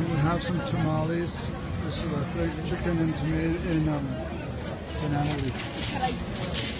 I'm gonna have some tamales. This is a baked chicken and tomato and um, banana leaf.